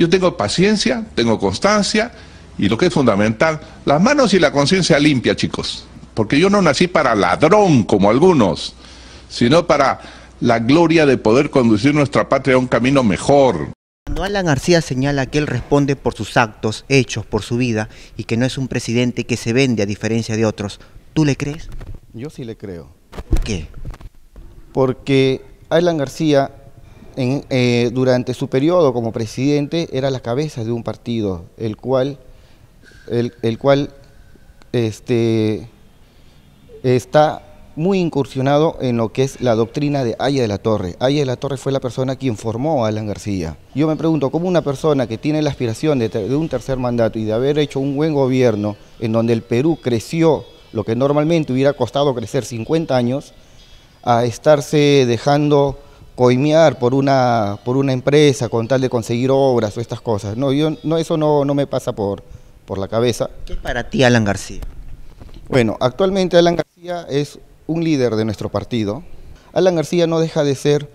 Yo tengo paciencia, tengo constancia y lo que es fundamental, las manos y la conciencia limpia, chicos. Porque yo no nací para ladrón como algunos, sino para la gloria de poder conducir nuestra patria a un camino mejor. Cuando Alan García señala que él responde por sus actos, hechos, por su vida, y que no es un presidente que se vende a diferencia de otros, ¿tú le crees? Yo sí le creo. ¿Por qué? Porque Alan García, eh, durante su periodo como presidente, era la cabeza de un partido, el cual, el, el cual este, está muy incursionado en lo que es la doctrina de Aya de la Torre. Aya de la Torre fue la persona quien formó a Alan García. Yo me pregunto, ¿cómo una persona que tiene la aspiración de, de, un tercer mandato y de haber hecho un buen gobierno en donde el Perú creció lo que normalmente hubiera costado crecer 50 años, a estarse dejando coimear por una, por una empresa con tal de conseguir obras o estas cosas? No, yo, no eso no, no me pasa por, por la cabeza. ¿Qué es para ti Alan García? Bueno, actualmente Alan García es un líder de nuestro partido. Alan García no deja de ser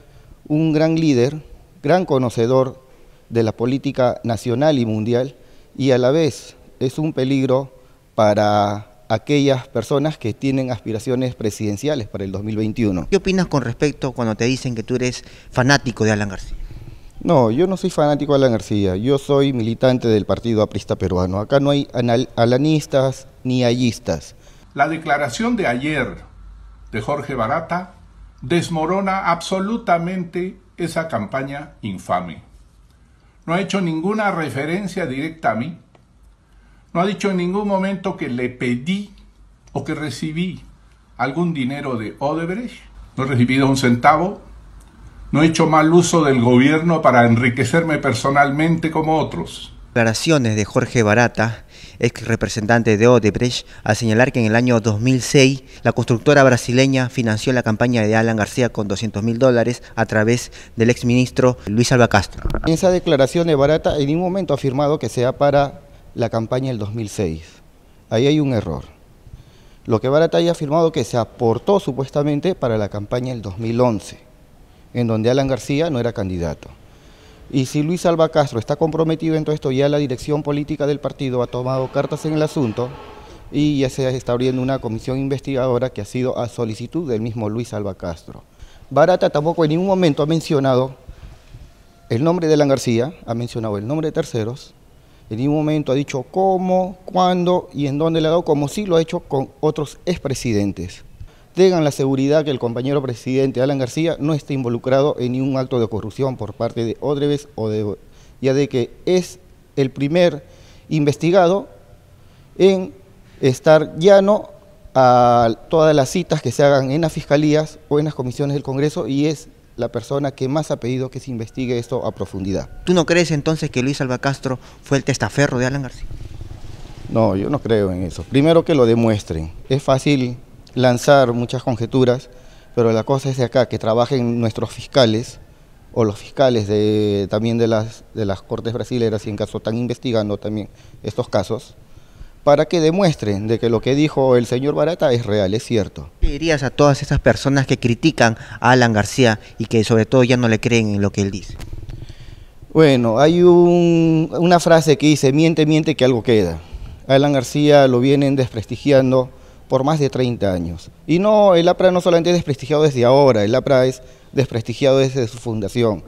un gran líder, gran conocedor de la política nacional y mundial y a la vez es un peligro para aquellas personas que tienen aspiraciones presidenciales para el 2021. ¿Qué opinas con respecto cuando te dicen que tú eres fanático de Alan García? No, yo no soy fanático de Alan García, yo soy militante del Partido Aprista Peruano. Acá no hay alanistas ni ayistas. La declaración de ayer de Jorge Barata desmorona absolutamente esa campaña infame. No ha hecho ninguna referencia directa a mí. No ha dicho en ningún momento que le pedí o que recibí algún dinero de Odebrecht. No he recibido un centavo. No he hecho mal uso del gobierno para enriquecerme personalmente como otros declaraciones de Jorge Barata, ex representante de Odebrecht, al señalar que en el año 2006 la constructora brasileña financió la campaña de Alan García con 200 mil dólares a través del exministro Luis Alba Castro. En esa declaración de Barata en ningún momento ha afirmado que sea para la campaña del 2006. Ahí hay un error. Lo que Barata haya afirmado que se aportó supuestamente para la campaña del 2011, en donde Alan García no era candidato. Y si Luis Alba Castro está comprometido en todo esto, ya la dirección política del partido ha tomado cartas en el asunto y ya se está abriendo una comisión investigadora que ha sido a solicitud del mismo Luis Alba Castro. Barata tampoco en ningún momento ha mencionado el nombre de Alan García, ha mencionado el nombre de terceros, en ningún momento ha dicho cómo, cuándo y en dónde le ha dado, como sí lo ha hecho con otros expresidentes. Tengan la seguridad que el compañero presidente Alan García no está involucrado en ningún acto de corrupción por parte de Odebrecht o de, ya de que es el primer investigado en estar llano a todas las citas que se hagan en las fiscalías o en las comisiones del Congreso y es la persona que más ha pedido que se investigue esto a profundidad. ¿Tú no crees entonces que Luis Alba Castro fue el testaferro de Alan García? No, yo no creo en eso. Primero que lo demuestren. Es fácil lanzar muchas conjeturas, pero la cosa es de acá, que trabajen nuestros fiscales o los fiscales de, también de las, de las Cortes brasileras, y en caso están investigando también estos casos, para que demuestren de que lo que dijo el señor Barata es real, es cierto. ¿Qué dirías a todas esas personas que critican a Alan García y que sobre todo ya no le creen en lo que él dice? Bueno, hay un, una frase que dice, miente, miente que algo queda. Alan García lo vienen desprestigiando por más de 30 años. Y no, el APRA no solamente es desprestigiado desde ahora, el APRA es desprestigiado desde su fundación.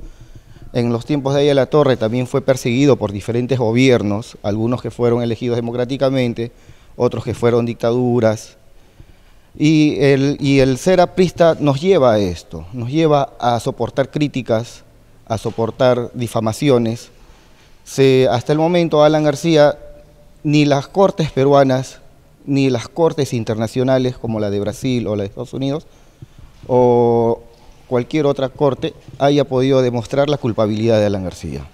En los tiempos de Aya la Torre también fue perseguido por diferentes gobiernos, algunos que fueron elegidos democráticamente, otros que fueron dictaduras. Y el, ser aprista nos lleva a esto, nos lleva a soportar críticas, a soportar difamaciones. Hasta el momento Alan García, ni las cortes peruanas, ni las cortes internacionales como la de Brasil o la de Estados Unidos o cualquier otra corte haya podido demostrar la culpabilidad de Alan García.